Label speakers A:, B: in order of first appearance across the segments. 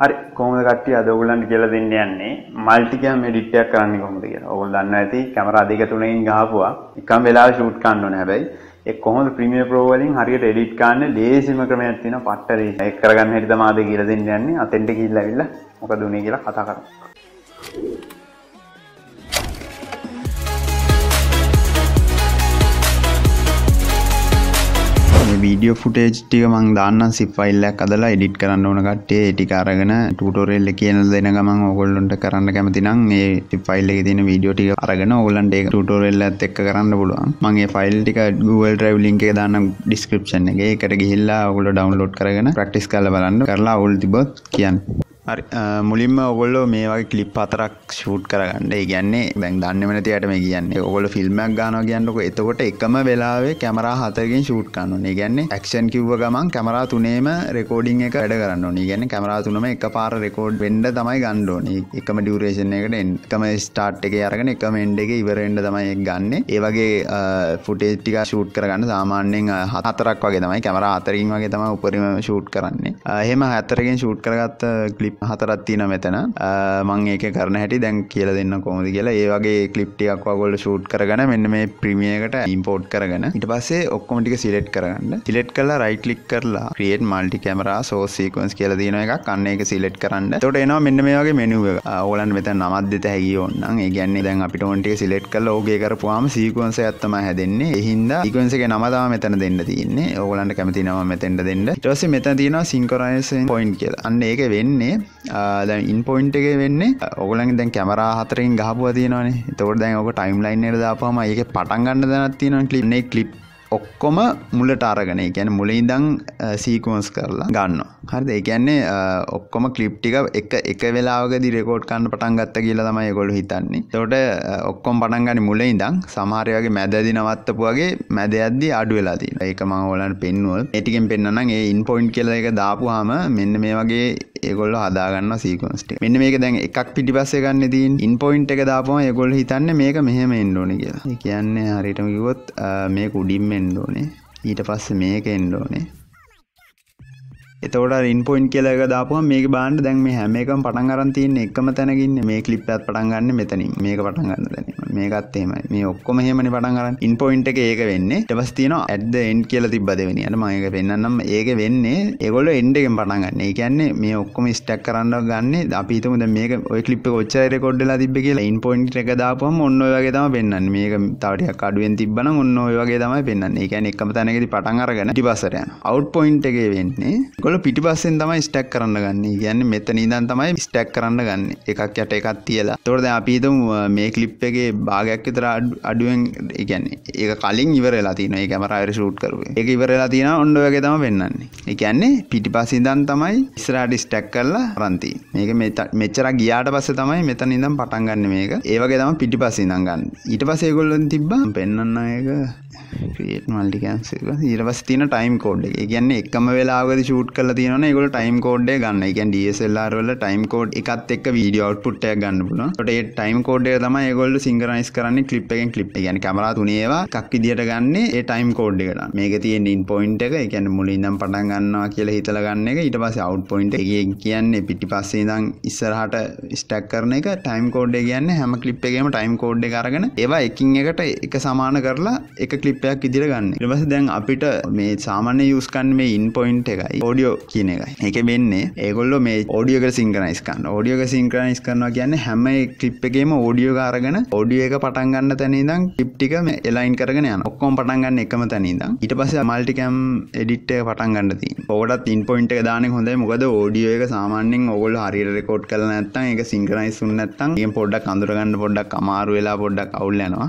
A: හරි කොහොමද කට්ටිය අද ඔයගොල්ලන්ට කියලා දෙන්න යන්නේ මල්ටි කැම් එඩිට් එකක් කරන්නේ කොහොමද කියලා. ඔයගොල්ලෝ දන්නවා ඇති කැමරා දෙක තුනකින් ගහපුවා එකම වෙලාවෙ ෂූට් කරන්න ඕනේ හැබැයි ඒ කොහොමද ප්‍රීමියර් ප්‍රෝ වලින් හරියට එඩිට් කරන්න ලේසිම ක්‍රමයක් තියෙනවා පට්ට ලේසි. ඒක කරගන්න හැටි තමයි අද කියලා දෙන්න යන්නේ. අතෙන්ට ගිහිල්ලා ඇවිල්ලා මොකද උනේ කියලා කතා කරමු. වීඩියෝ ෆුටේජ් ටික මං දාන්නම් සිප් ෆයිල් එකක් අදලා එඩිට් කරන්න ඕන කට්ටිය. ඒ ටික අරගෙන ටියුටෝරියල් එක කියන දෙන ගමන් ඕගොල්ලන්ට කරන්න කැමති නම් මේ සිප් ෆයිල් එකේ තියෙන වීඩියෝ ටික අරගෙන ඕගොල්ලන්ට ඒක ටියුටෝරියල් එකත් එක්ක කරන්න පුළුවන්. මම මේ ෆයිල් ටික Google Drive link එක දාන්නම් ඩිස්ක්‍රිප්ෂන් එකේ. ඒකට ගිහිල්ලා ඔයගොල්ලෝ ඩවුන්ලෝඩ් කරගෙන ප්‍රැක්ටිස් කරලා බලන්න. කරලා අවුල් තිබොත් කියන්න. හරි මුලින්ම ඔගොල්ලෝ මේ වගේ ක්ලිප් හතරක් ෂූට් කරගන්න ඒ කියන්නේ දැන් දන්නේම නැති අයට මේ කියන්නේ ඔයගොල්ලෝ ෆිල්ම් එකක් ගන්නවා කියන්නකො එතකොට එකම වෙලාවේ කැමරා හතරකින් ෂූට් කරන්න ඕනේ. ඒ කියන්නේ ඇක්ෂන් කිව්ව ගමන් කැමරා තුනේම රෙකෝඩින් එක වැඩ කරන්න ඕනේ. ඒ කියන්නේ කැමරා තුනම එකපාර රෙකෝඩ් වෙන්න තමයි ගන්න ඕනේ. එකම ඩියුරේෂන් එකකට එන්න. එකම ස්ටාර්ට් එකේ අරගෙන එකම එන්ඩ් එකේ ඉවර වෙන්න තමයි ඒක ගන්නෙ. ඒ වගේ ෆුටේජ් ටික ෂූට් කරගන්න සාමාන්‍යයෙන් හතරක් වගේ තමයි කැමරා හතරකින් වගේ තමයි උපරිම ෂූට් කරන්නේ. එහෙම හතරකින් ෂූට් කරගත්ත ක්ලිප් ක්ලිප් හතරක් තියෙනවා මෙතන. මම ඒක කරන හැටි දැන් කියලා දෙන්න කොහොමද කියලා. ඒ වගේ ක්ලිප් ටිකක් ඔයගොල්ලෝ ෂූට් කරගෙන මෙන්න මේ ප්‍රීමියර් එකට ඉම්පෝර්ට් කරගෙන ඊට පස්සේ ඔක්කොම ටික සිලෙක්ට් කරගන්න. සිලෙක්ට් කරලා රයිට් ක්ලික් කරලා create multi camera source sequence කියලා තියෙන එකක් අන්න ඒක සිලෙක්ට් කරන්න. එතකොට එනවා මෙන්න මේ වගේ මෙනු එක. ඕගොල්ලන්ට මෙතන නමක් දෙත හැකි ඕනනම් ඒ කියන්නේ දැන් අපිට ඕන ටික සිලෙක්ට් කරලා ඕකේ කරපුවාම සීක්වන්ස් එකක් තමයි හැදෙන්නේ. ඒ හින්දා සීක්වන්ස් එකේ නම තමයි මෙතන දෙන්න තියෙන්නේ. ඕගොල්ලන්ට කැමති නම මෙතෙන්ට දෙන්න. ඊට පස්සේ මෙතන තියෙනවා සින්ක්‍රොනයිසේෂන් පොයින්ට් කියලා. අන්න ඒක වෙන්නේ දැන් ඉන් පොයින්ට් එක වෙන්නේ ඔගලන් දැන් කැමරා හතරෙන් ගහපුවා තියෙනවානේ. එතකොට දැන් ඔක ටයිම් ලයින් එකට දාපුවම ඒක පටන් ගන්න දැනක් තියෙනවා ක්ලිප් නේ ක්ලිප් ඔක්කොම මුලට අරගෙන ගැන මුල ඉදං සීකෝන්ස් කරලා ගන්න හරිද? ඒකන්නේ ඔක්කොම කලිප් ටික එක එක වෙලාගදි රෙකෝඩ් කන්න පටන් ගත්ත කියලා තමයි ගොලු හිතන්නේ. තොට ඔක්කොම් පටන්ගනි මුල ඉදං සමාරයගේ මැදදි නවත්තපුගේ මැද අද්දි අඩු වෙලාදී ඒක මංවලන් පෙන්වල් ඒටිකෙන් පෙන්න්නන ඒ ඉන් පොයින්් කියල එක දාපුහම මෙන්න මේ වගේ ඒගොල්ල හදාගන්න සීකෝන්ස්ට මෙන්න මේක දැන් එකක් පිටිපස්සේ ගන්න දීන් ඉන් පොයින්් එක දාපම ඒගොල් හිතන්න මේක මෙහෙම එන්ඩෝනි කියලා. කියන්නේ හරිටම කිවොත් මේ කුඩින්මෙන් එන්න ඕනේ. ඊට පස්සේ මේක එන්න ඕනේ එතකොට ඉන් පොයින්ට් කියලා එක දාපුවම මේක බලන්න දැන් මේ හැම එකම පටන් අරන් තියෙන එකම තැනක ඉන්නේ මේ ක්ලිප් එකත් පටන් ගන්න මෙතනින් මේක පටන් ගන්න දැන් මේකත් එහෙමයි මේ ඔක්කොම එහෙමනේ පටන් අරන් ඉන් පොයින්ට් එක ඒක වෙන්නේ ඊට පස්සේ තියෙනවා at the end කියලා තිබ්බ දෙවෙනියට මම ඒක පෙන්නන්නම් ඒක වෙන්නේ ඒගොල්ලෝ end එකෙන් පටන් ගන්න. ඒ කියන්නේ මේ ඔක්කොම ස්ටැක් කරන්න ගන්නේ අපි හිතමු දැන් මේක ওই ක්ලිප් එක ඔච්චරයි රෙකෝඩ් වෙලා තිබ්බේ කියලා ඉන් පොයින්ට් එක දාපුවම ඔන්න ඔය වගේ තමයි පෙන්වන්නේ. මේක තව ටිකක් අඩුවෙන් තිබ්බනම් ඔන්න ඔය වගේ තමයි පෙන්වන්නේ. ඒ කියන්නේ එකම තැනකදී පටන් අරගෙන පිටිපස්සට යනවා. අවුට් පොයින්ට් එකේ වෙන්නේ ඒගොල්ලෝ පිටිපස්සෙන් තමයි තමයි ස්ටැක් කරන්න ගන්න. කියන්නේ මෙතන ඉඳන් තමයි ස්ටැක් කරන්න ගන්න. එකක් යට එකක් තියලා. තොට දැන් අපි හිතමු මේ ක්ලිප් එකේ භාගයක් විතර අඩුවෙන් ඒ කියන්නේ ඒක කලින් ඉවර වෙලා තියෙනවා. ඒ කැමරාවේ ෂූට් කරුවේ. ඒක ඉවර වෙලා තියෙනවා. ඔන්න ඔය වගේ තමයි පෙන්වන්නේ ඒ කියන්නේ පිටිපස්සේ ඉඳන් තමයි ඉස්සරහට ස්ටැක් කරලා අරන් තියෙන්නේ. මේක මෙච්චර ගියාට පස්සේ තමයි මෙතන ඉඳන් පටන් ගන්න මේක. ඒ වගේ තමයි පිටිපස්සේ ඉඳන් ගන්න. ඊට පස්සේ ඒගොල්ලන් තිබ්බා පෙන්වන්න ඒක ක්‍රියේට් මල්ටි කැම්ස් එක ඊට පස්සේ තියෙන ටයිම් කෝඩ් එක. ඒ කියන්නේ එකම වෙලාවකදී ෂූට් කරලා තියෙනවනේ ඒගොල්ලෝ ටයිම් කෝඩ් එක ගන්න. ඒ කියන්නේ DSLR වල ටයිම් කෝඩ් එකත් එක්ක වීඩියෝ අවුට්පුට් එකක් ගන්න පුළුවන්. ඒකට ඒ ටයිම් කෝඩ් එක තමයි ඒගොල්ලෝ සින්ක්‍රොනයිස් කරන්නේ ක්ලිප් එකෙන් ක්ලිප්. ඒ කියන්නේ කැමරා තුනේ ඒවා එකක් විදියට ගන්න ඒ ටයිම් කෝඩ් එකට. මේක තියෙන ඉන් පොයින්ට් එක. ඒ කියන්නේ මුලින් ඉඳන් පටන් ගන්නවා කියලා හිතලා ගන්න එක. ඊට පස්සේ අවුට් පොයින්ට් එක කියන්නේ පිටිපස්සේ ඉඳන් ඉස්සරහට ස්ටැක් කරන එක ටයිම් කෝඩ් එක කියන්නේ හැම ක්ලිප් එකේම ටයිම් කෝඩ් එක අරගෙන ඒවා එකින් එකට එක සමාන කරලා එක ක්ලිප් එකක් විදිහට ගන්න. ඊට පස්සේ දැන් අපිට මේ සාමාන්‍ය යූස් කරන මේ ඉන් පොයින්ට් එකයි ඔඩියෝ කියන එකයි. ඒක වෙන්නේ ඒගොල්ලෝ මේ ඔඩියෝ එක සින්ක්‍රනයිස් කරනවා. ඔඩියෝ එක සින්ක්‍රනයිස් කරනවා කියන්නේ හැම ක්ලිප් එකේම ඔඩියෝ එක අරගෙන ඔඩියෝ එක පටන් ගන්න තැන ඉඳන් ක්ලිප් ටික එලයින් කරගෙන යනවා. ඔක්කොම පටන් ගන්න එකම තැන ඉඳන්. ඊට පස්සේ මල්ටි කැම් එඩිට් එක පටන් ගන්න තියෙනවා. ඔකටත් ඉන් පොයින්ට් එක දාන එක හොඳයි. මොකද ඔඩියෝ එක සාමාන්‍යයෙන් ඔයගොල්ලෝ හරියට රෙකෝඩ් කරලා නැත්නම් ඒක සින්ක්‍රනයිස් වුනේ නැත්නම් ඒකෙන් පොඩ්ඩක් අඳුර ගන්න පොඩ්ඩක් අමාරු වෙලා පොඩ්ඩක් අවුල් යනවා.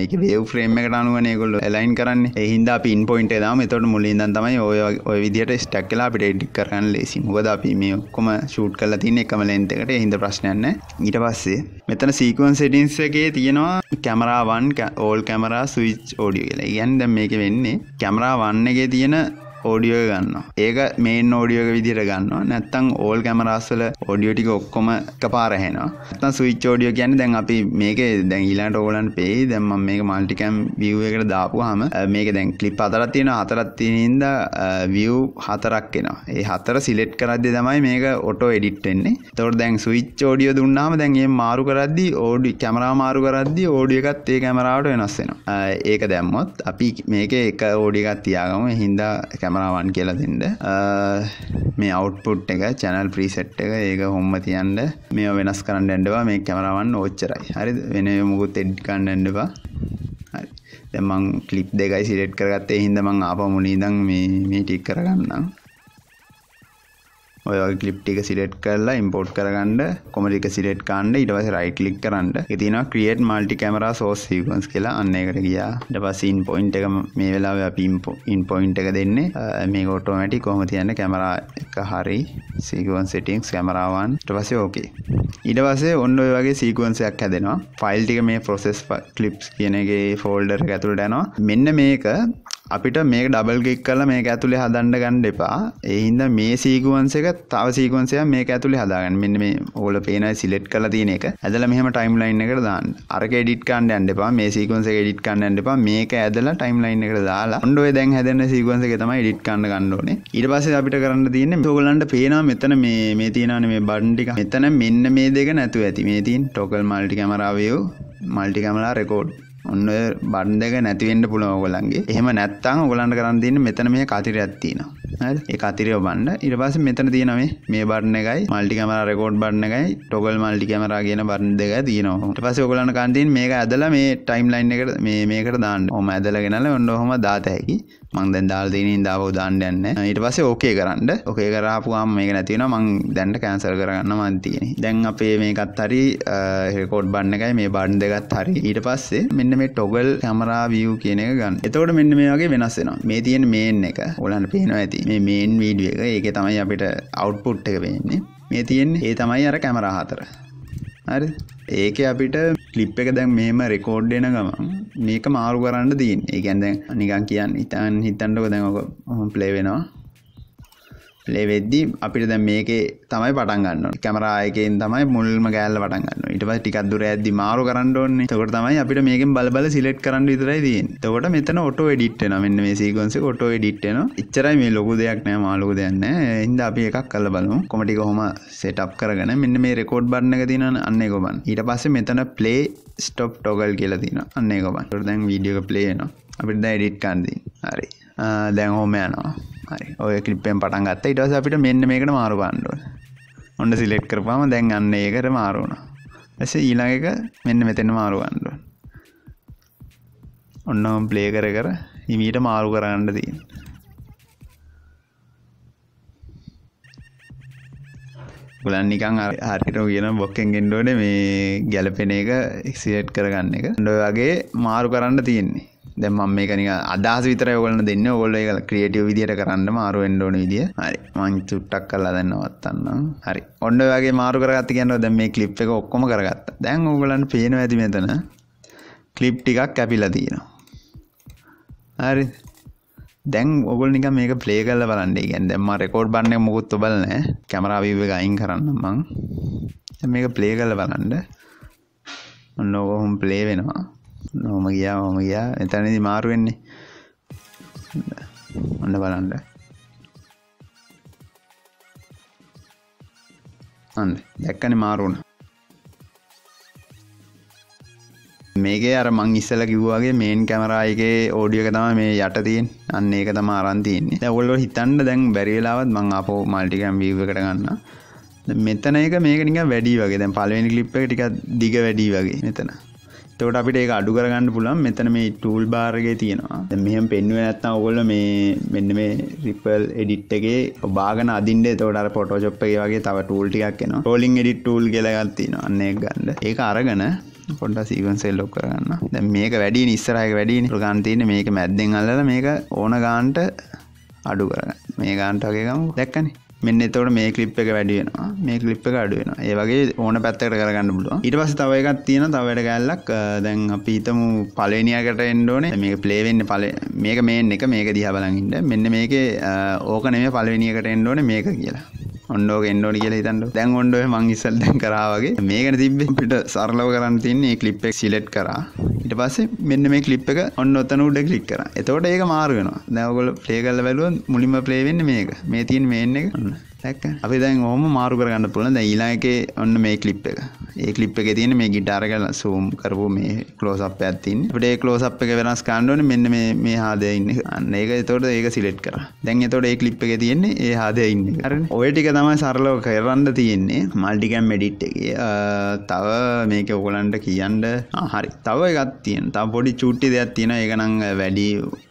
A: ඒක වේව් ෆ්‍රේම් එකට අනුවනේ ඒගොල්ලෝ එලයින් කරන්නේ. ඒ හින්දා අපි ඉන් පොයින්ට් එක දාමු. එතකොට මුලින් ඉඳන් තමයි ඔය ඔය විදිහට ස්ටැක් කරලා අපිට එඩිට් කරගන්න ලේසි. මොකද අපි මේ ඔක්කොම ෂූට් කරලා තියෙන එකම ලෙන්ත් එකට. ඒ හින්දා ප්‍රශ්නයක් නැහැ. ඊට පස්සේ මෙතන සීක්වන්ස් සෙටින්ස් එකේ තියෙනවා camera 1 all camera switch audio කියලා. ඒ කියන්නේ දැන් මේකේ වෙන්නේ කැමරා 1 එකේ තියෙන ඕඩියෝ ගන්න ඒක මේන් ඕඩියෝක විදිර ගන්න නැත්තං ඕල් කැමරස්සල ඔඩියෝටික ඔක්කොම එක පාරහෙනවා නැත්තන් සුවිච් ෝඩියෝ කියන්න දැන් අපි මේක දැන් ඊලාට ඕලන් පේ දැම්ම මේක මල්ටිකම් විය් එකට දාපු හම මේක දැන් කලිප් අතරත් තියෙන හතරත් තියෙනද විය් හතරක් කෙනවා ඒ හතර සිලෙට් කරද්දි තමයි මේක ඔටෝ එඩිට්ෙන්නේ තොට දැන් සුවිච් ෝඩියෝ දුන්නාම දැන්ගේ මාරු කරද්දි ඕඩි කැමරා මාරු කරද්දි ඕඩියකත් ඒ කැමරාවට වෙනස්සෙනවා ඒක දැම්මොත් අපි මේක එක ඕඩිකත් තියාගම. හින්දා කැමරාවන් කියලා දෙන්න. මේ අවට්පුට් එක චැනල් ප්‍රීසෙට් එක ඒක හොම්ම තියන්ට මේ වෙනස් කරන්න ඇඩවා මේ කැමරාවන් ඕච්චරයි. හරි? වෙන මුකුත් එඩ්කන්න ඇඩවා හරි. දෙමං කලිප් දෙකයි සිලෙට් කරගත්තේ. හින්ද මං ආප මුණීදං මේ ටික් කරගන්නම්. ඔය කලිප් ටික සිලෙට් කරලා ඉම්පෝට් කරගන්න කොමටික සිලෙට් කාන්ඩ ඉටවස රයි කලික් කරන්න. තින ක්‍රියට් මල්ටි කැමරා සෝස් සීකන්ස් කියලා. අන්න එකට ගියා. ට පසින් පොයින්් එක මේ වෙලා පිම්පෝ ඉන් පොයින්් එක දෙන්නේ. මේ ගොටෝමටි කොහම තියන්න? කැමරා එක හරි. සීකුවන් සිටිංස් කැමරාවන් ට පසේ ඕකේ ඉඩ වසේ ඔන්න ඔය වගේ සීකුවන්සයක් හැදෙනවා. ෆයිල්ටික මේ ප්‍රොසෙස් කලිප්ස් කියනගේ ෆෝල්ඩර් ඇතුළට යනවා. මෙන්න මේක අපිට මේක ඩබල් ගෙක් කරලා මේක ඇතුලේ හදන්න ගන්න එපා. ඒ හින්දා මේ සීක්වන්ස් එක තව සීක්වන්ස් එකක් මේක ඇතුලේ හදාගන්න. මෙන්න මේ ඕගොල්ලෝ පේනවා සිලෙක්ට් කරලා තියෙන එක. ඇදලා මෙහෙම ටයිම්ලයින් එකට දාන්න. අරක එඩිට් කරන්න යන්න එපා. මේ සීක්වන්ස් එක එඩිට් කරන්න යන්න එපා. මේක ඇදලා ටයිම්ලයින් එකට දාලා ඔන්න ඔය දැන් හැදෙන සීක්වන්ස් එක තමයි එඩිට් කරන්න ගන්න ඕනේ. ඊට පස්සේ අපිට කරන්න තියෙන්නේ ඔයගොල්ලන්ට පේනවා මෙතන මේ මේ තියෙනවානේ මේ බටන් ටික. මෙතන මෙන්න මේ දෙක නැතුව ඇති. මේ තියෙන toggle multi camera view multi camera record ඔන්න බඩන් දෙක නැතිවෙන්න පුළුව ඔගලන්ගේ එහෙම නැත්තං ඔගලන්ට කරන්න තින්න මෙතන මේ කතිරයක් තියෙනවා. ඒ අතිරය ඔබන්න. ඉට පස මෙතන තියෙනවේ මේ බරණ එකයි මල්ටි කමර රෙකෝඩ් බරන්න එකයි ටොගල් මල්ටි කමර කියන බරණ දෙක තියනවා. පස ඔගලන්න කන්තින් මේක ඇදල මේ ටයිම් ලයින් එකට මේ මේකට දාන්න. හොම ඇදලගෙනල ඔන්න හොම දාතැකි මං දැන් දාල් දෙනින් දාව දාන්න යන්න. ඊට පස්සේ ඕකේ කරන්න. ඕකේ කරාපුවාම මේක නැතිවෙන මං දැන්ට කෑන්සල් කරගන්න මන් තියෙන දැන් අපේ මේකත් හරි රෙකෝඩ් බන්න එකයි. මේ බඩ් දෙකත් හරි. ඊට පස්සේ මෙන්න මේ ටොගල් කැමරා විය් කියන එක ගන්න. එතකොට මෙන්න මේ වගේ වෙනස් වෙනවා. මේ තියෙන මේන් එක ඔයාලන්ට පේනවා ඇති. මේ මේන් වීඩියෝ එක. ඒකේ තමයි අපිට අවුට්පුට් එක පේන්නේ. මේ තියෙන්නේ. ඒ තමයි අර කැමරා හතර. හරි ඒක අපිට කලිප් එක දැන් මෙහෙම රෙකෝඩ් එන ගමන් මේක මාරු කරන්න දීන් ඒකැන් දැන් නිකන් කියන්න ඉතන් හිතන්නක දැන් ඔක ප්ලේ වෙනවා. ලෙවෙද්දි අපිට දැ මේකේ තමයි පටන්ගන්න කැමරායකෙන් තමයි මුල්ම ගෑල්ල පටන්ගන්න ඉට පස් ටිකක් දුර ඇදදි මාරු කරන්න ඕන්නේ තකොට තමයි අපිට මේකෙන් බලබල සිලෙට් කරන්න විතරයි දීන් තකොට මෙතන ඔටෝ එඩිට්න මෙන්න මේ සීකොන්ස ඔටෝ එඩිට්න ඉච්චරයි මේ ලොකු දෙයක් නෑ මාලුක දෙයන්න හින්ද අපි එකක් කල්ල බලමු. කොමටි කොහොම සෙටප් කරගන මෙන්න මේ රෙකෝඩ් බන්නක තින අන්නේ කොබන් ඊට පස්සේ මෙතන ප්ලේ ස්ටොප් ටොගල් කියලා තින අන්නේ කොබන් ටොරදැන් වීඩියක ප්ලේනවා අපිට ද එඩිට් කන්දී හරි. දැන් හෝම යනවා. හරි. ඔය කලිපෙන් පටන් ගත්ත ඉටස අපිට මෙන්න මේකට මාරු බන්ඩුව ඔන්න සිලෙට් කරපාම දැන් අන්න ඒකට මාරුණ ඇස ඊළඟ එක මෙන්න මෙතෙන මාරු ගන්ඩුව ඔන්න ප්ලේ කර කර හිමීට මාරු කරගන්න තියෙන් ගුලන් නිකං හරිට කියන බොක්කෙන් ගෙන්ඩෝන මේ ගැලපෙන එක එක්සිට් කරගන්න එක. ඩොය වගේ මාරු කරන්න තියෙන්නේ. දැම් මේකනික අදහස් විතර ඔගලන්න දෙන්න. ඔගොල්ල එක ක්‍රියටව විදිට කරන්න මාරු එන්ඩෝන විදිිය. හරි. මං චුට්ටක් කල්ලා දෙන්නවත්තන්න හරි. ඔන්න වගේ මාරු කරගත්ත කියන්න දැ මේ කලිප් එක ඔක්කොම කරගත්ත. දැන් ඔගලන් පේන ඇති මෙතන කලිප් ටිකක් කැපිලා තියෙනවා. හරි. දැන් ඔගොල් නික මේක ප්ලේ කල්ල බලන්ඩේ ගැන් දෙම රෙකෝඩ් බන්න මුකුත් බලනෑ කැමරාවිව අයින් කරන්න මං. මේක ප්ලේ කල්ල බලන්ඩ ඔන්න ඔකොහොම ප්ලේ වෙනවා. නොම ගියා මම ගියා. එතනදි මාරු වෙන්නේ. ඔන්න බලන්ඩ අන්න දැක්කන මාරුණ මේකේ අර මං ඉස්සල කිව්වාගේ මේන් කැමරායගේ ඕඩියක තම මේ යට තියෙන් අන්න ඒක තම අරන්තියන්නේ ඔොල්ලො හිතන්ඩ දැන් බැරිලාවත් මං අපෝ මල්ටිකම් වීව කර ගන්න මෙතන එක මේක නික වැඩි වගේ. දැන් පලවෙනි කලිප් එක ටික දිග වැඩි වගේ මෙතන. තවට අපිට ඒ අඩු කරගන්න පුළන් මෙතන මේ ටූල් බාරගේ තියෙනවා. මෙහම පෙන්ුව ඇත්තා ඔගොල්ල මේ මෙන්න මේ රිපල් එඩිට්ගේ බාගන අදින්ට තවට පොටෝජොප්පගේ වගේ තව ටූල් ටිකක් එන ටෝලිං එඩිට ටූල් ගෙලගත්තින අන්නේ ගන්න. ඒක අරගන පොඩ සීවන්සෙල් ලොක් කරන්න දැ මේක වැඩි නිස්සරහක වැඩි ප්‍රකාන්තියන මේක මැද්දෙන් අල්ල මේක ඕන ගාන්ට අඩු කරගන්න. මේ ගාන්ටගේ ගම. දැක්කනේ? මෙන්න එතකොට මේ ක්ලිප් එක වැඩි වෙනවා. මේ ක්ලිප් එක අඩු වෙනවා. ඒ වගේ ඕන පැත්තකට කරගන්න පුළුවන්. ඊට පස්සේ තව එකක් තියෙනවා. තව වැඩ කැලලක් දැන් අපි හිතමු පළවෙනියකට එන්න ඕනේ. මේක ප්ලේ වෙන්නේ පළ මේක මේන් එක. මේක දිහා බලන් ඉන්න. මෙන්න මේකේ ඕක නෙමෙයි පළවෙනියකට එන්න ඕනේ මේක කියලා. ඔන්නෝක එන්නෝනි කියලා හිතන්න දැන් ඔන්නෝය මං ඉස්සල් දැන් කරා වගේ මේකට තිබ්බේ අපිට සරලව කරන්න තියෙන්නේ මේ ක්ලිප් එක සිලෙක්ට් කරා. ඊට පස්සේ මෙන්න මේ ක්ලිප් එක ඔන්න ඔතන උඩ ක්ලික් කරා. එතකොට ඒක මාරු වෙනවා. දැන් ඔයගොල්ලෝ ප්ලේ කරලා බැලුවොත් මුලින්ම ප්ලේ වෙන්නේ මේක. මේ තියෙන මේන් එක. ඔන්න. දැක්ක? අපි දැන් ඔහොම මාරු කරගන්න පුළුවන්. දැන් ඊළඟ එකේ ඔන්න මේ ක්ලිප් එක. ඒ ක්ලිප් එකේ තියෙන මේ ගිටාර එක සූම් කරපු මේ ක්ලෝස් අප් එකක් තියෙන්නේ අපිට ඒ ක්ලෝස් අප් එක වෙනස් කරන්න ඕනේ මෙන්න මේ මේ හාදේ ඉන්නේ. අන්න ඒක එතකොට ඒක සිලෙක්ට් කරා. දැන් එතකොට ඒ ක්ලිප් එකේ තියෙන්නේ ඒ හාදේ ඉන්නේ. හරිනේ. ඔය ටික තමයි සරලව කරන්න තියෙන්නේ. මල්ටිකැම් එඩිට් එකේ. තව මේක ඔයගලන්ට කියන්න. හරි. තව එකක් තියෙන තව පොඩි චුට්ටි දෙයක් තියෙනවා. ඒක නම් වැඩි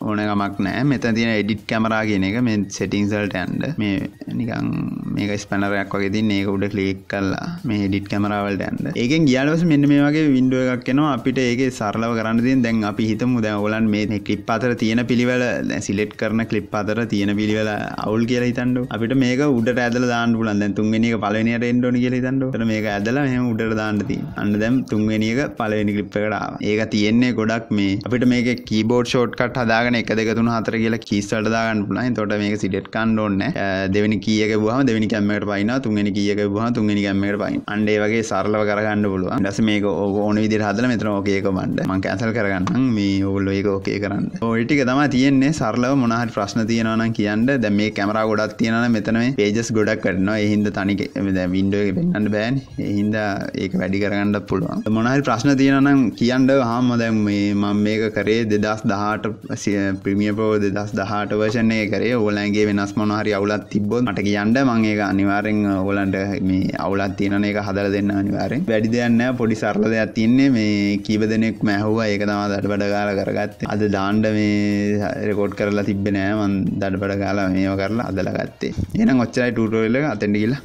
A: ඕන කමක් නැහැ මෙතන තියෙන එඩිට් කැමරා කියන එක මේ සෙටින්ස් වලට යන්න. මේ නිකන් මේක ස්පැනරයක් වගේ තින් ඒක උඩ ක්ලික් කරලා මේ එඩිට් කැමරාවලට යන්න ඒකෙන් ගියාට පස්සේ මෙන්න මේ වගේ වින්ඩෝ එකක් එනවා. අපිට ඒකේ සරලව කරන්න තියෙන දැන් අපි හිතමු දැන් ඔයගලන් මේ ක්ලිප් අතර තියෙන පිළිවෙල දැන් සිලෙක්ට් කරන ක්ලිප් අතර තියෙන පිළිවෙල අවුල් කියලා හිතන්නකො අපිට මේක උඩට ඇදලා දාන්න පුළුවන්. දැන් තුන්වෙනි එක පළවෙනියට එන්න ඕනි කියලා හිතන්නකො එතන මේක ඇදලා මෙහෙම උඩට දාන්න තියෙනවා. අන්න දැන් තුන්වෙනි එක පළවෙනි ක්ලිප් එකට ආවා. ඒක තියෙන්නේ ගොඩක් මේ අපිට මේකේ කීබෝඩ් ෂෝට්කට් හදාගෙන 1 2 3 4 කියලා කීස් වලට දාගන්න පුළුවන්. එතකොට මේක සිලෙක්ට් කරන්න ඕනේ. දෙවෙනි කී එක ගුවාම දෙවෙනි කැම් එකට පයින්නවා. තුන්වෙනි කී එක ගුවාම තුන්වෙනි කැම් එකට පයින් අන්න ඒ වගේ සරලව කරගන්න පුළුවන්. ඊට පස්සේ මේක ඕන විදිහට හදලා මෙතන ඕකේ එක මණ්ඩ මම කැන්සල් කරගන්නම්. මේ ඕගොල්ලෝ ඒක ඕකේ කරන්න. ඔය ටික තමයි තියෙන්නේ. සරලව මොනවා හරි ප්‍රශ්න තියෙනවා නම් කියන්න. දැන් මේ කැමරා ගොඩක් තියෙනවා නම් මෙතන මේ පේජස් ගොඩක් වැඩනවා. ඒ හින්දා තනි දැන් වින්ඩෝ එක පෙන්වන්න බෑනේ. ඒ හින්දා ඒක වැඩි කරගන්නත් පුළුවන්. මොනවා හරි ප්‍රශ්න තියෙනවා නම් කියන්න ආම දැන් මේ මම මේක කරේ 2018 ප්‍රීමියර් ප්‍රෝ 2018 version එක කරේ. ඕගොල්ලන්ගේ වෙනස් මොනවා හරි අවුලක් තිබ්බොත් මට කියන්න. මම ඒක අනිවාර්යෙන් ඕගොල්ලන්ට මේ අවුලක් තියෙනවනේ ඒක හදලා දෙන්න අනිවාර්යෙන් වැඩි දෙයක් නෑ පොඩි සරල දෙයක් තියෙන්නේ මේ කීප දෙනෙක් මැහුවා. ඒක තමයි දඩබඩ ගාලා කරගත්තේ. අද දාන්න මේ රෙකෝඩ් කරලා තිබ්බේ නෑ. මම දඩබඩ ගාලා මේව කරලා අදලා ගත්තේ. එහෙනම් ඔච්චරයි ටියුටෝරියල් එක අතෙන්ට ගිහලා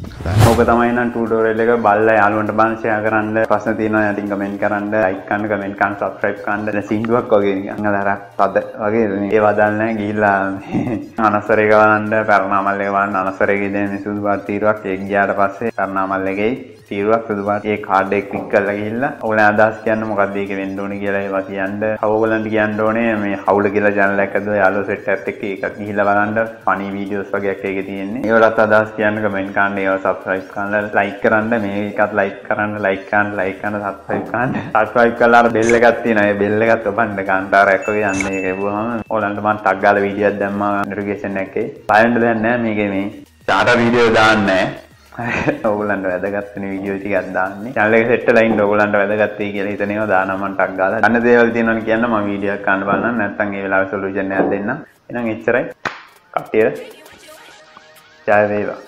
A: ඕක තමයි නම් ටියුටෝරියල් එක. බලලා යාළුවන්ට බලන්න ෂෙයා කරන්න ප්‍රශ්න තියෙනවා. යටින් කමෙන්ට් කරන්න ලයික් කරන්න කමෙන්ට් කරන්න සබ්ස්ක්‍රයිබ් කරන්න. දැන් සින්දුවක් වගේ නිකන් අදරක් තද වගේ ඒ වදල් නැහැ ගිහිල්ලා. අනසරේ ගවන්න පරණාමල්ලේ වන්න අනසරේ දෙන සුදු පාට තීරුවක් ඒක ගියාට පස්සේ පරණාමල්ලේගේ තීරුවක් සුදු පාට ඒ කාඩ් එක ක්ලික් කරලා ගිහිල්ලා ඕගොල්ලෝ අදහස් කියන්න මොකක්ද ඒක වෙන්න ඕනේ කියලා ඒවා කියන්න. අවෝගලන්ට කියන්න ඕනේ මේ හවුල කියලා channel එකක් හදුවා යාළුවෝ සෙට් එකත් එක්ක එකක් ගිහිල්ලා බලන්න ෆනි වීඩියෝස් වගේක් ඒකේ තියෙන්නේ. ඒවලත් අදහස් කියන්න කමෙන්ට් කරන්න ඒවා subscribe කරන්න like කරන්න මේකත් like කරන්න like කරන්න like කරන්න subscribe කරන්න. subscribe කරලා අර bell එකක් තියෙනවා. ඒ bell එකත් ඔබන්න කාන්තාරයක් වගේ යන්නේ ඒක එවුවම ඕගලන්ට මම ටග් ගාලා වීඩියෝක් දැම්මා notification එකේ. බලන්න දෙයක් නැහැ මේකේ මේ චාටර් වීඩියෝ දාන්නේ ඔගලන්ට වැදගත්න වීඩියෝ ටිකක් දාන්නේ. channel එක සෙට් වෙලා ඉන්න ඔයගලන්ට වැදගත් වෙයි කියලා හිතන ඒවා දානවා මම ටක් ගාලා. අන්න දේවල් තියෙනවනේ කියන්න. මම වීඩියෝ එකක් ගන්න බලන්න. නැත්නම් ඒ වෙලාවේ සොලියුෂන් එකක් දෙන්න එහෙනම් එච්චරයි. කට්ටියට ජය වේවා.